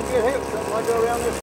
don't get hit, something I go around this